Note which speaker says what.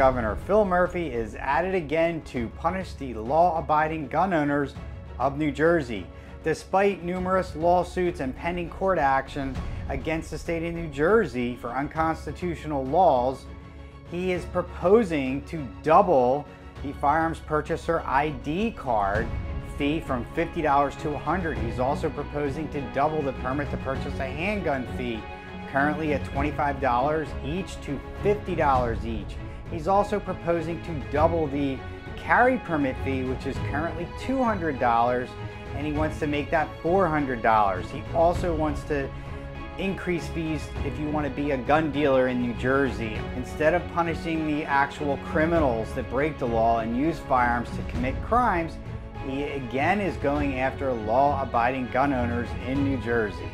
Speaker 1: Governor Phil Murphy is at it again to punish the law-abiding gun owners of New Jersey. Despite numerous lawsuits and pending court action against the state of New Jersey for unconstitutional laws, he is proposing to double the firearms purchaser ID card fee from $50 to $100. He's also proposing to double the permit to purchase a handgun fee, currently at $25 each to $50 each. He's also proposing to double the carry permit fee, which is currently $200, and he wants to make that $400. He also wants to increase fees if you want to be a gun dealer in New Jersey. Instead of punishing the actual criminals that break the law and use firearms to commit crimes, he again is going after law-abiding gun owners in New Jersey.